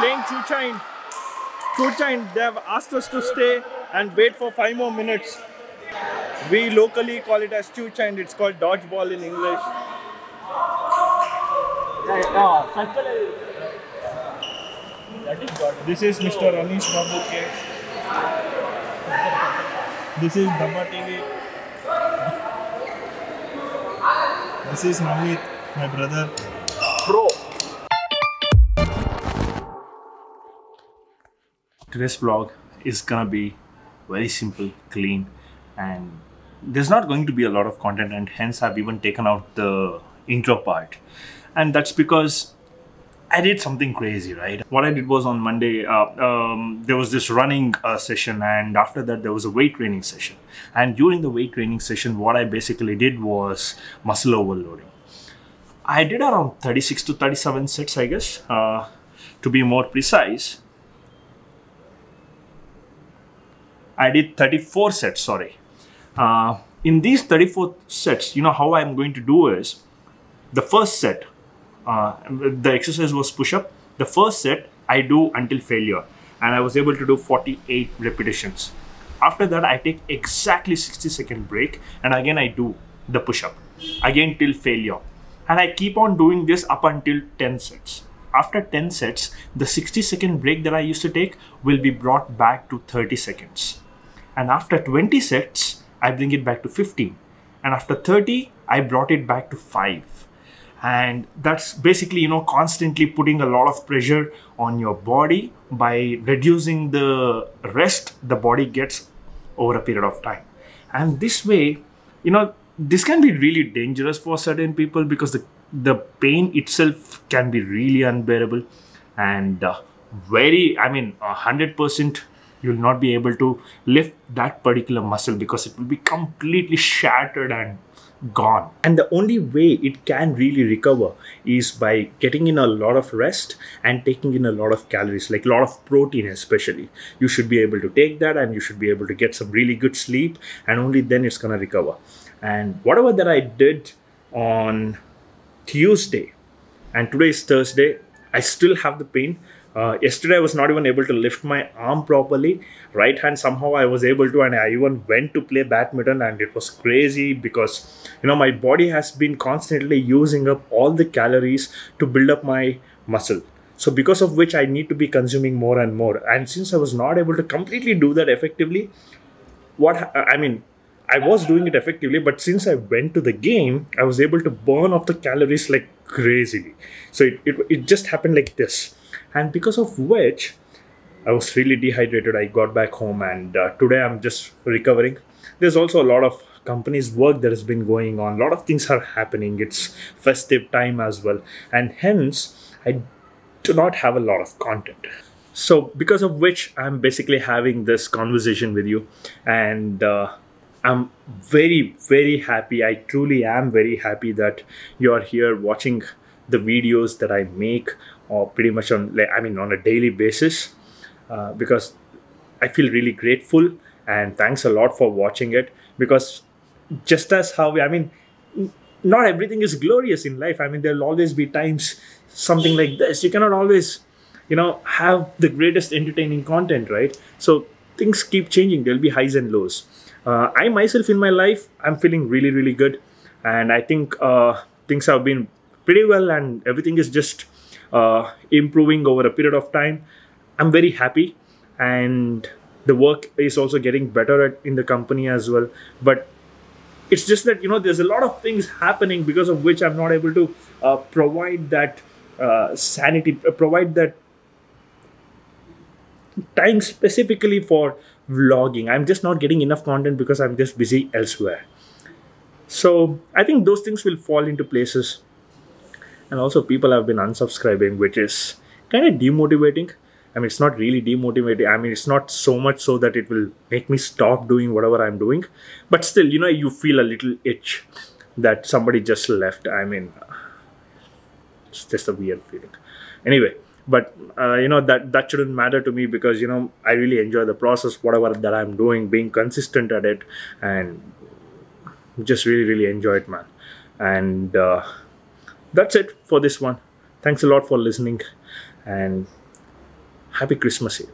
playing Chuchain. Chuchain, they have asked us to stay and wait for five more minutes. We locally call it as Chuchain. It's called dodgeball in English. This is Mr. Anish Babu K. This is Dhamma TV. This is Navneet, my brother. Pro. Today's vlog is gonna be very simple, clean, and there's not going to be a lot of content, and hence I've even taken out the intro part. And that's because I did something crazy, right? What I did was on Monday, uh, um, there was this running uh, session, and after that, there was a weight training session. And during the weight training session, what I basically did was muscle overloading. I did around 36 to 37 sets, I guess, uh, to be more precise. I did 34 sets, sorry. Uh, in these 34 sets, you know how I'm going to do is the first set, uh, the exercise was push up. The first set I do until failure, and I was able to do 48 repetitions. After that, I take exactly 60 second break, and again I do the push up again till failure, and I keep on doing this up until 10 sets. After 10 sets, the 60 second break that I used to take will be brought back to 30 seconds. And after 20 sets, I bring it back to 15. And after 30, I brought it back to 5 and that's basically you know constantly putting a lot of pressure on your body. By reducing the rest the body gets over a period of time. And this way you know this can be really dangerous for certain people because the the pain itself can be really unbearable. And uh, very i mean 100% you'll not be able to lift that particular muscle because it will be completely shattered and gone. And the only way it can really recover is by getting in a lot of rest and taking in a lot of calories, like a lot of protein, especially. You should be able to take that and you should be able to get some really good sleep, and only then it's to recover. And whatever that I did on Tuesday, and today is Thursday, I still have the pain. Uh, yesterday I was not even able to lift my arm properly. Right hand somehow I was able to, and I even went to play badminton, and it was crazy because you know my body has been constantly using up all the calories to build up my muscle. So because of which I need to be consuming more and more. And since I was not able to completely do that effectively, what I mean, I was doing it effectively, but since I went to the game, I was able to burn off the calories like crazily. So it, it, it just happened like this and because of which I was really dehydrated. I got back home, and uh, today I'm just recovering. There's also a lot of companies work that has been going on. A lot of things are happening. It's festive time as well, and hence I do not have a lot of content. So because of which I'm basically having this conversation with you, and. Uh, I'm very, very happy. I truly am very happy that you're here watching the videos that I make or pretty much on like I mean on a daily basis uh, because I feel really grateful and thanks a lot for watching it. Because just as how I mean not everything is glorious in life. I mean there'll always be times something like this. You cannot always you know have the greatest entertaining content right? So things keep changing. There'll be highs and lows. Uh, I myself in my life I'm feeling really really good. And I think uh, things have been pretty well and everything is just uh, improving over a period of time. I'm very happy, and the work is also getting better at, in the company as well. But it's just that you know there's a lot of things happening because of which I'm not able to uh, provide that uh, sanity, uh, provide that time specifically for vlogging. I'm just not getting enough content because I'm just busy elsewhere. So I think those things will fall into places and also people have been unsubscribing which is kind of demotivating. I mean it's not really demotivating. I mean it's not so much so that it will make me stop doing whatever i'm doing. But still you know you feel a little itch that somebody just left. I mean it's just a weird feeling. Anyway but uh, you know that that shouldn't matter to me because you know i really enjoy the process whatever that i'm doing being consistent at it and just really really enjoy it man. And uh, that's it for this one. Thanks a lot for listening and Happy Christmas Eve.